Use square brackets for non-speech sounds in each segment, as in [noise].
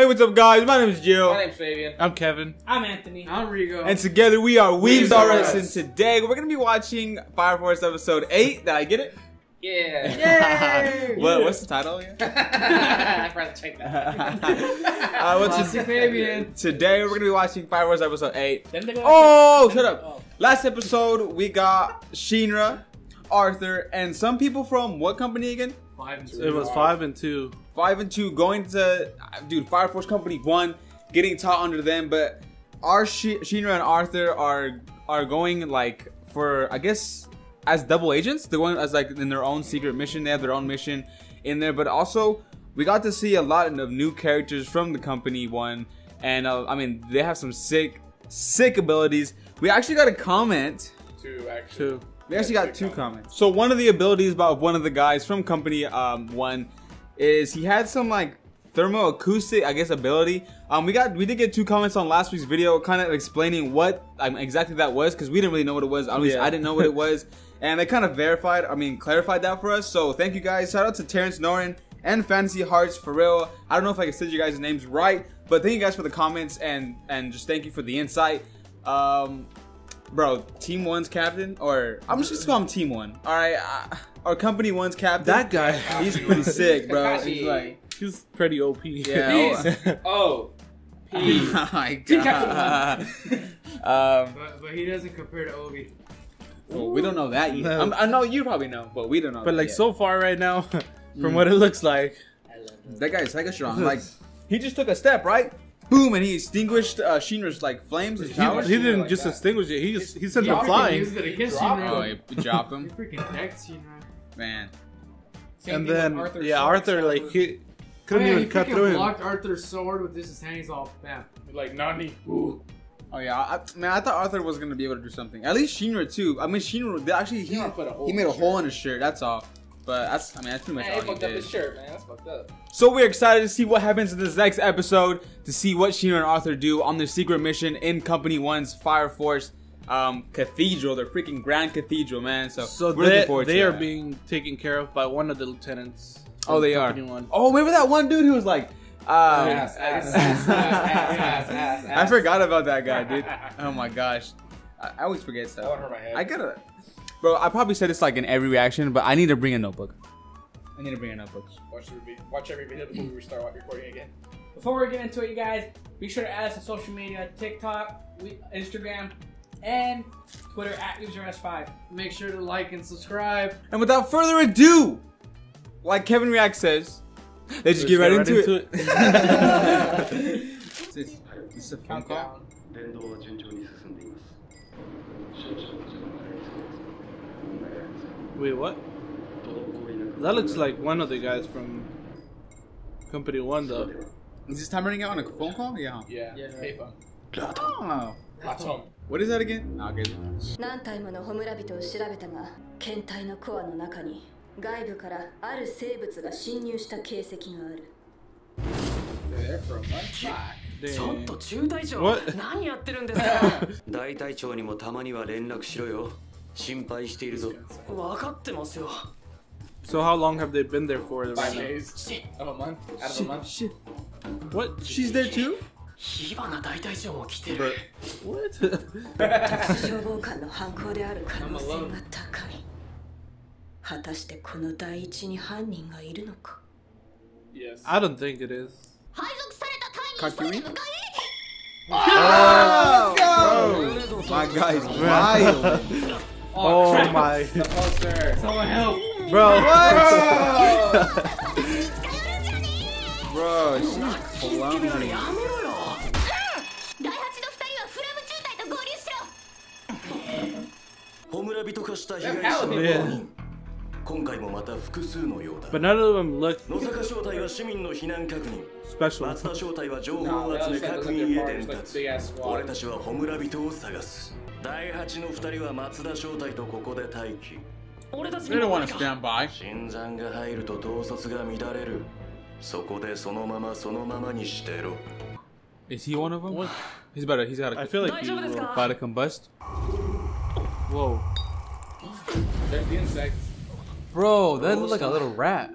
Hey, what's up, guys? My name is Jill. My name's Fabian. I'm Kevin. I'm Anthony. I'm Rigo. And together we are Weebs Weebs R R Us. And today we're going to be watching Fire Force episode 8. Did I get it? yeah. [laughs] Yay! What, what's the title again? [laughs] I forgot to check that. [laughs] uh, what's Classic Fabian. Today we're going to be watching Fire Force episode 8. Then they go- Oh, shut up. Oh. Last episode we got Shinra, Arthur, and some people from what company again? Five and two. It was five and two. Five and two going to dude Fire Force Company one, getting taught under them. But our Shi Shinra and Arthur are are going like for I guess as double agents. They're going as like in their own secret mission. They have their own mission in there. But also we got to see a lot of new characters from the company one, and uh, I mean they have some sick sick abilities. We actually got a comment Two, actually. Two. We actually got two comments. So one of the abilities about one of the guys from company um one is he had some like thermoacoustic I guess ability. Um we got we did get two comments on last week's video kind of explaining what um, exactly that was because we didn't really know what it was. At least Yeah. I didn't know what it [laughs] was. And they kind of verified, I mean clarified that for us. So thank you guys. Shout out to Terrence Noren and Fantasy Hearts for real. I don't know if I can say your guys' names right, but thank you guys for the comments and and just thank you for the insight. Um Bro, Team One's captain, or I'm just gonna call him Team One. All right, uh, or Company One's captain. That guy. he's pretty sick, bro. He's like, He's pretty OP. yeah. [laughs] Oh. oh P. [laughs] my god. um, But, but he doesn't compare to Obi. well, we don't know that yet. No. I'm- I know you probably know, but we don't know. But that like yet. so far right now, [laughs] from Mm. what it looks like, that guy's mega strong. Like, he just took a step, right? Boom, and he extinguished uh, Shinra's like flames. His he, powers. he didn't like just that. extinguish it. He just, he sent You them freaking flying. used it against Drop you, Oh, man. he dropped You [laughs] him, freaking decked you, man. man. Same and then Arthur's yeah, Arthur like with- he Oh, couldn't yeah, even he cut through him. blocked Arthur's sword with just his hands off. Bam. like Nani. Ooh. Oh yeah, I, man. I thought Arthur was gonna be able to do something. At least Shinra too. I mean, Shinra. Actually, he, Shinra put a hole he made a hole in his shirt. That's all. But that's, I mean, that's pretty much Man, all he he fucked up did. his shirt, man. That's fucked up. So we're excited to see what happens in this next episode to see what Shinra and Arthur do on their secret mission in Company One's Fire Force um, Cathedral, their freaking Grand Cathedral, man. So, So we're they, looking forward they to are that. being taken care of by one of the lieutenants. Oh, of they are. One. Oh, remember that one dude who was like, uh, Ass, ass, ass, I forgot about that guy, dude. Oh my gosh, I, I always forget That one stuff. hurt my head. I gotta, bro. I probably said this like in every reaction, but I need to bring a notebook. I need to bring a notebook. watch, the video, watch every video before we start recording again. Before we get into it, you guys, be sure to add us on social media TikTok, Instagram, and Twitter at UserS5. Make sure to like and subscribe. And without further ado, like Kevin React says, let's just get right, into, it. this- [laughs] this is a? Countdown. Wait, what? 滞りなく That looks like one of the guys from Company One, though. Is this time running out on a phone call? Yeah. Yeah. Yeah. Payphone. Oh. Hot tone. What is that again? Ah, Okay. 何体ものホムラ人を調べたが検体のコアの中に外部からある生物が侵入した形跡がある They're there for a month back. ちちょっと中隊長 What? 何やってるんですか大隊長にもたまには連絡しろよ 心配しているぞ分かってますよ So how long have they been there for right Five now? days of a month. Out of a month. Shit. What? She's there too? [laughs] 火[laughs] 花大隊長も来てる What? 消防官の犯行である可能性が高い果たしてこの第一に犯人がいるのか Yes. I don't think it is. 配属された隊員 Kakuri? 向か Oh, bro. My guy's wild. [laughs] Oh, oh my. The poster. Someone help. Bro, what? Bro, she's floundering. ホムラビと化した被害者の5人今回もまた複数のようだ But none of them look 野坂正体は市民の避難確認 special. 松田正体は情報を集め民 are へ伝達俺.たちはホムラ人を探す第八の二人は松田正体とここで待機俺たち stand by. 新参が入ると統率が乱れるそこでそのままそのままにしてろ Is he one of them? He's about to. He's got I a, feel like he 大丈夫ですか about to combust. Whoa. There's the insect. Bro, that looked like a little rat.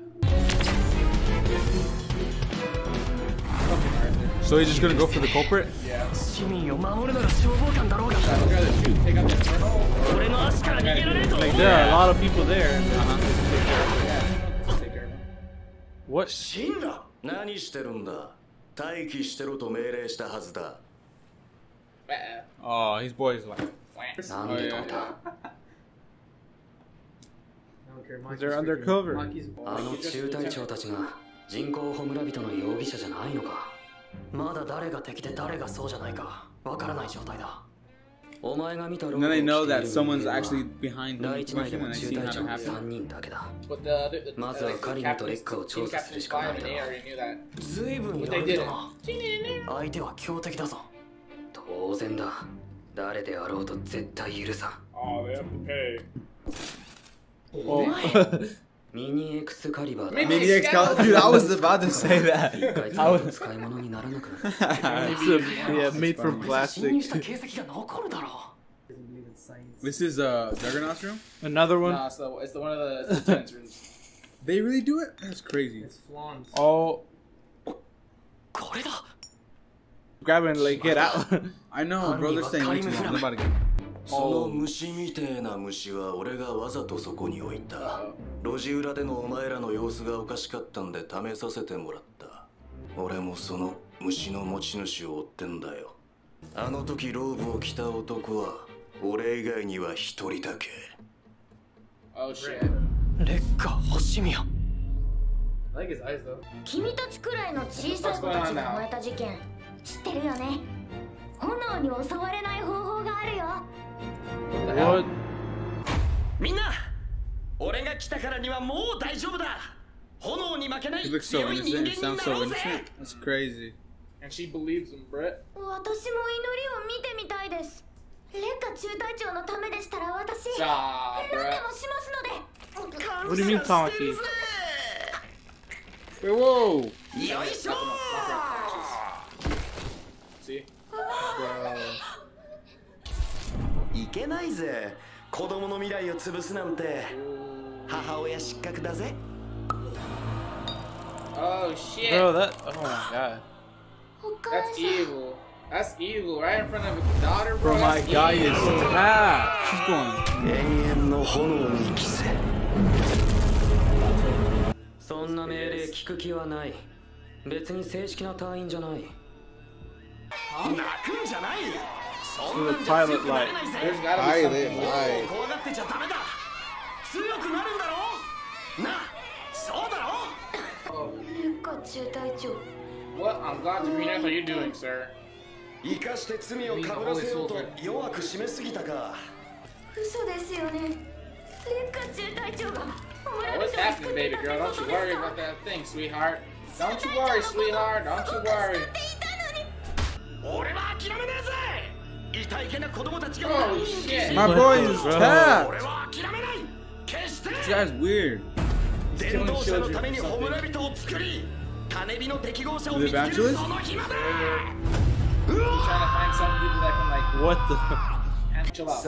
Fucking Arthur. So he's just gonna go for the culprit? 市民を守るのが消防官だろうが I'd rather shoot, take out the infernal. 俺の足から逃げられると Like there are a lot of people there. Just take care of him. What? 死んだ何してるんだ待機してろと命令したはずだ Bah. Oh, his boy's like. なん Oh, で yeah. 止めた They're undercover. あの中隊長たちが人工ホムラ人の容疑者じゃないのかまだ誰が敵で誰がそうじゃないかわからない状態だお前が見たロ And then they know that を着ている someone's 人間は actually behind 第 the 一枚で mission も and I 中 see 隊 how 長 it の happened. 3人だけだ But the, the, the, まずは like, the カリンとレ captains, ッカを team 調査する captains しか five ない and だ they ろ already knew that. ずいぶんや But they る did だ it. な相手は強敵だぞ当然だ誰であろうと絶対許さん Mini Excalibur. Mini Excalibur. Dude, I was about to say that. I was. it's a, yeah, made from plastic. this is uh, Juggernaut's room. Another one. Nah, so it's the one of the, the rooms. They really do it. That's crazy. It's flawed. Oh. Grab it and like get out. I know, bro. They're saying way. I'm about to get. その虫みてえな虫は俺がわざとそこに置いた路地裏でのお前らの様子がおかしかったんで試させてもらった俺もその虫の持ち主を追ってんだよあの時ローブを着た男は俺以外には一人だけ Oh shit. 劣化星宮 I like his eyes though. 君たちくらいの小さい子たちが燃えた事件知ってるよね？炎に襲われない方法があるよ?みんな俺が来たからにはもう大丈夫だ。炎に負けない、私も祈りを見てみたいです。レッ中隊長のためでしたら私、何でもしますので。What do けないぜ子供の未来を潰すなんて母親失格だぜ Oh shit. Bro, that. Oh my god. That's evil. That's evil. Right in front of his daughter, bro. Bro, my That's guy is evil. bad. She's going. そんな命令聞く気はない別に正式な隊員じゃない泣くんじゃないそ the pilot light. There's gotta be something. Light. 中隊長 What on God's green earth are you doing, sir? 生かして罪をかぶらせようと弱く締めすぎたか嘘ですよねレッカ中隊長が What's happening, baby girl? Don't you worry about that thing, sweetheart. Don't you worry, sweetheart. Don't you worry. 俺は諦めね My boy is tapped. This guy's weird. He's killing children or people. The evangelist? Like, what the? [laughs] Chill out.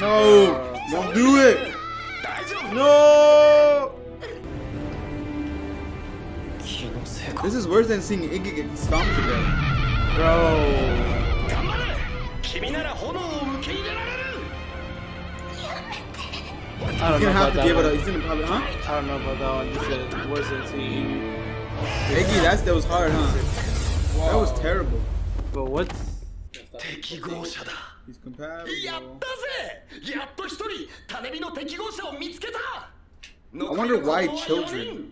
No! Don't do it! No! 気のせいか This is worse than seeing Iggy get stomped to death. Bro. 頑張れ君なら炎を受け入れられる I don't He's know gonna have about to that give it. A, one. he's gonna probably, huh? I don't know about that one. You said it's worse than seeing. Iggy, that's that was hard, huh? That was terrible. But what's 適合者だ He's compatible. やったぜやっと一人種火の適合者を見つけた I wonder why children.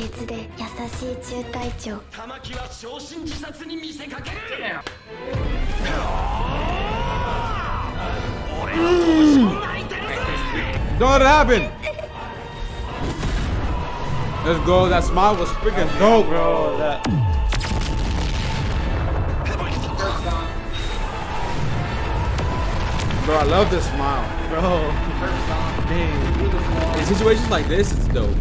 熱血で優しい中隊長玉木は焼身自殺に見せかける Damn. 俺の拳も泣いてるぜ Don't let it happen. Let's go. That smile was freaking dope, bro. Bro, that. First on. Bro, I love this smile. Bro. First on. Dang. Through the floor. In situations like this, it's dope.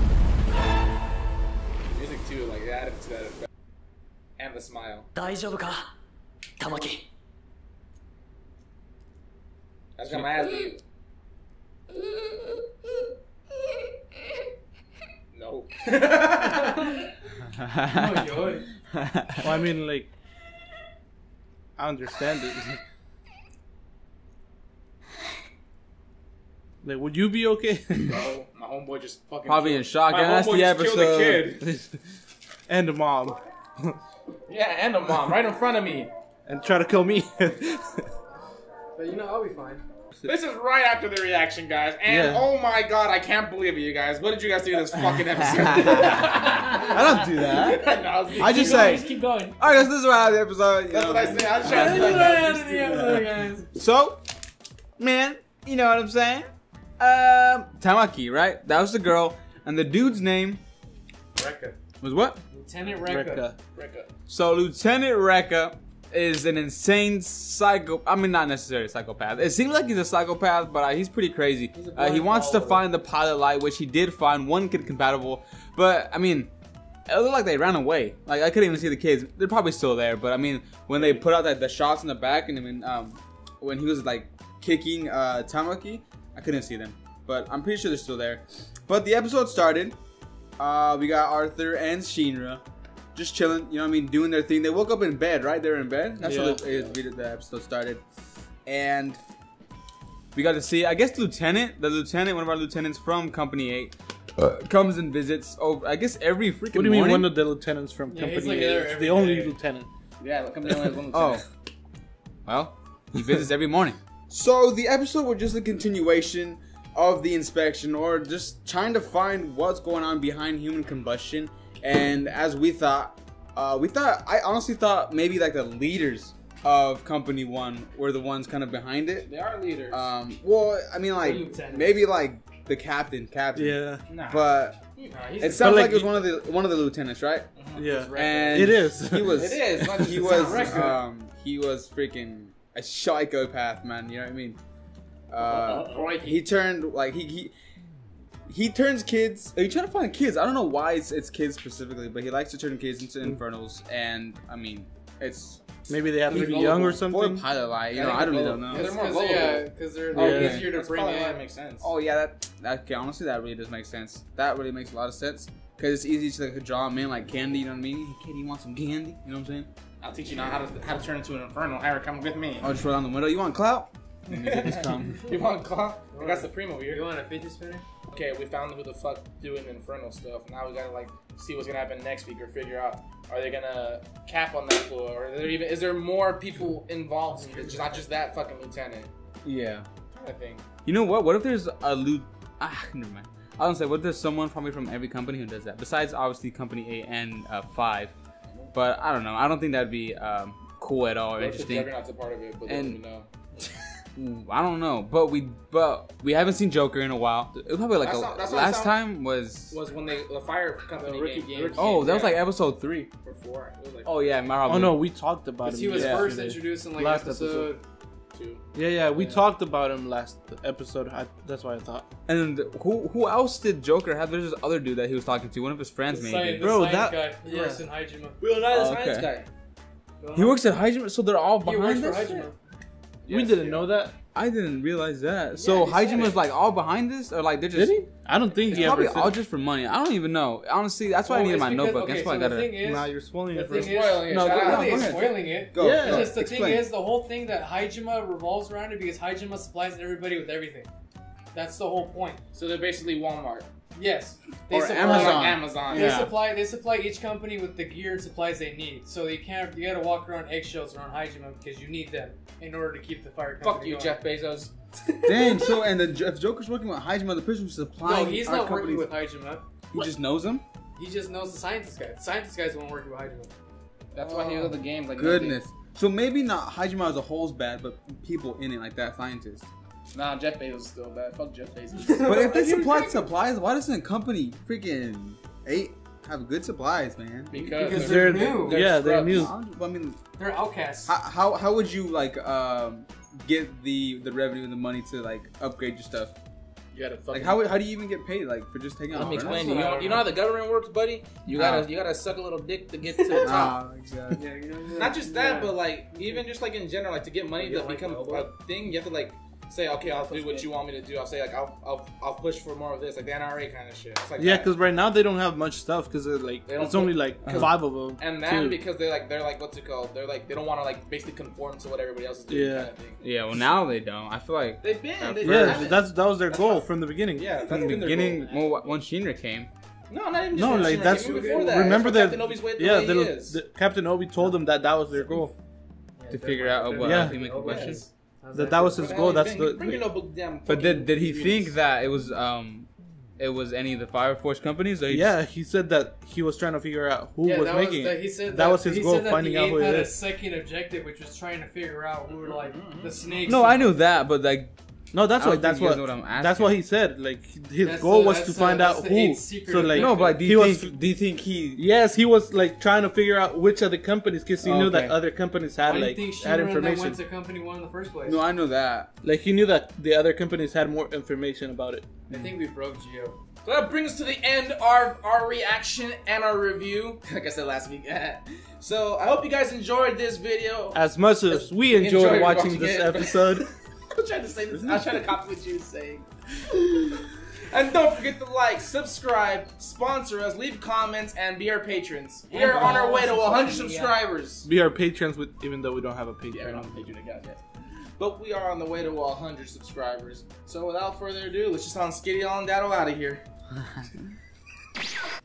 Music too, like they added to that effect. And the smile. 大丈夫か玉木 That's got my ass beat. No. [laughs] Oh, yo. Well, I mean, like, I understand it. [laughs] Like, would you be okay? Bro, my homeboy just fucking. Probably in shock. My And that's homeboy the just killed a episode. kid. [laughs] and the mom, [laughs] Yeah, and the mom right in front of me. and try to kill me. [laughs] But you know, I'll be fine. This is right after the reaction, guys. And Yeah. oh my god, I can't believe it, you guys. What did you guys think of this fucking episode? I don't do that. No, I I just say, just keep going. all right, guys, this is how the episode. That's know, what I say. I was This is to what like, happened in the episode, guys. So, man, you know what I'm saying? Um, Tamaki, right? That was the girl, and the dude's name Rekka. was what? Lieutenant Rekka. Rekka. Rekka. So Lieutenant Rekka is an insane psycho. I mean, not necessarily a psychopath. It seems like he's a psychopath, but uh, he's pretty crazy. He's Uh, he blind wants to find the pilot light, which he did find. One kid compatible, but I mean, it looked like they ran away. Like I couldn't even see the kids. They're probably still there, but I mean, when they put out that the shots in the back, and I mean, um, when he was like kicking uh, Tamaki, I couldn't see them. But I'm pretty sure they're still there. But the episode started. Uh, we got Arthur and Shinra just chilling, you know what I mean, doing their thing. They woke up in bed, right? They were in bed. That's Yeah. how the, the, the episode started. And we got to see, I guess, lieutenant, the lieutenant, one of our lieutenants from Company 8, comes and visits. Oh, I guess every freaking What do you mean, one of the lieutenants from Yeah, he's Company like A? every the only lieutenant. Yeah, the company only has one Oh. lieutenant. Well, he visits every morning. So the episode was just a continuation of the inspection, or just trying to find what's going on behind human combustion. And as we thought, uh, we thought, I honestly thought maybe like the leaders of Company One were the ones kind of behind it. They are leaders. Um, well, I mean, like maybe like the captain, captain. Yeah, nah. But Nah, it sounds like like, it was one of the one of the lieutenants, right? yeah. And It is. He was. [laughs] It is, He was. Um, he was freaking a psychopath, man. You know what I mean? Uh, Crikey. he turned like he he. He turns kids. He trying to find kids. I don't know why it's, it's kids specifically, but he likes to turn kids into infernals. And I mean, it's Maybe they have to be young or vulnerable. for something. pilot light. You I know, I really they're don't vulnerable. know. They're more Cause, yeah, because they're, Oh, they're yeah. easier to That's bring in. it makes sense. Oh yeah, that that okay, honestly that really does make sense. That really makes a lot of sense because it's easy to like draw them in like candy. You know what I mean? Hey, kid, you want some candy? You know what I'm saying? I'll teach you now how to how to turn into an infernal. Ira, come with me. I'll just roll down the window. You want clout? Let me get this cum. [laughs] You want clout? I got Supreme over here. You here. want a fidget spinner? Okay, we found who the fuck doing infernal stuff. Now we gotta like see what's gonna happen next week or figure out are they gonna cap on that floor or is there even is there more people involved in this? Not just that fucking lieutenant. Yeah. Kind of thing. You know what? What if there's a loot? Ah, [laughs] never mind. I don't say. What if there's someone probably from every company who does that? Besides, obviously, company A and uh, five. But I don't know. I don't think that'd be um, cool at all or What if the interesting. Juggernaut's a part of it, but And- and, know. [laughs] I don't know. But we but we haven't seen Joker in a while. It was probably like That's a, not- that's what it last sound- time was. Was when they the fire company The Ricky- game, game Ricky- Oh, that was like episode three. or four. It was like Oh yeah, Marvel. Oh no, we talked about it. Because he was Yeah. first introduced in like Last episode. Two. Yeah, yeah, we Yeah. talked about him last episode. I, that's why I thought. And who who else did Joker have? There's this other dude that he was talking to. One of his friends, the maybe. science, Bro, science that- guy. He yeah. works in Hajima. Bill Nye, the Oh, Science okay. guy. He works at Hajima, so they're all He behind works for this. Hajima. we didn't yeah. know that. I didn't realize that. So he said Hajima is it. like all behind this, or like they're just. Did he? I don't think It's he probably ever. all just for money. I don't even know. Honestly, that's why I oh, Well, needed it's my because- notebook. Okay, that's so why I the got thing to. is, Nah, you're spoiling the it. thing For is, Spoiling it. No, Shout go- out. no, I go it's ahead. spoiling it. Go. Yeah. It's just the explain. thing is, the whole thing that Hajima revolves around it because Hajima supplies everybody with everything. That's the whole point. So they're basically Walmart Yes, they Or supply, Amazon. Like Amazon. They Yeah. supply they supply each company with the gear and supplies they need. So you can't you gotta walk around eggshells around Hajima because you need them in order to keep the fire company Fuck you, going. Jeff Bezos. [laughs] Dang. So [laughs] and the if Joker's working with Hajima, the person who's supplying. No, he's our not working with Hajima. He just knows him. He just knows the scientist guy. The scientist guy's the one working with Hajima. That's why he oh does the games like Goodness. So maybe not Hajima as a whole is bad, but people in it like that, scientists. Nothing. Nah, Jeff Bezos is still bad. Fuck Jeff Bezos. [laughs] But if they supply supplies, why doesn't a company freaking Eight have good supplies, man. Because, Because they're, they're new. they're yeah, they're scrubs. new. I mean, They're outcasts. how, how how would you like um get the the revenue and the money to like upgrade your stuff? You gotta fucking. Like how how do you even get paid like for just taking Let off? me explain to you. You know, you know how the government works, buddy. You gotta you gotta suck a little dick to get to [laughs] the top. Ah, exactly. yeah, you know, Not just that, yeah. but like even just like in general, like to get money You to become elbow? a thing, you have to like say, okay, I'll do what you want me to do. I'll say like I'll I'll, I'll push for more of this, like the NRA kind of shit. It's like Yeah, because right now they don't have much stuff because like They don't it's only like five of them. and then too. because they're like they're like what's it called? They're like they don't want to like basically conform to what everybody else is doing. Yeah. Kind of thing. Yeah, well now they don't. I feel like They've been. They, yeah, they that's that was their That's goal why- from the beginning. yeah. That's from the beginning, goal. well, when Shinra came, No, not even just No, like Shinra that's came, even before that. remember that. Captain Obi's way the yeah, the, the- Captain Obi told them that that was their goal. to figure out uh, what Yeah. how to make a question. That that was his Bring- goal. That's bring, the. bring your notebook down. But did did he fucking think that it was um it was any of the Fire Force companies? Or he Yeah, he said that he was trying to figure out who yeah, was that making was it. the, he said That was his he goal, said that finding the out ape who it had a second objective, which was trying to figure out who were like the snakes. no, I knew that, but like No, that's what that's think you guys what, what I'm that's what he said. Like his That's goal the- was to the- find that's out the who. secret So like no, but do he you was- think do you think he? yes, he was like trying to figure out which of the companies because he knew that other companies Why had do you like think had that information. went to company one in the first place? No, I know that. Like he knew that the other companies had more information about it. I think we broke Geo. So that brings us to the end our our reaction and our review. [laughs] Like I said last week. [laughs] so I hope you guys enjoyed this video. As much as we enjoyed, Enjoyed watching, watching this it. episode, [laughs] [laughs] I was trying to say this. I was trying to copy what you were saying. [laughs] And don't forget to like, subscribe, sponsor us, leave comments, and be our patrons. We are on our way to 100 subscribers. be our patrons with even though we don't have a Yeah, we're Patreon. not a patron account yet. But we are on the way to 100 subscribers. So without further ado, let's just on Skitty on Daddle out of here. [laughs]